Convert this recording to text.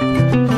Música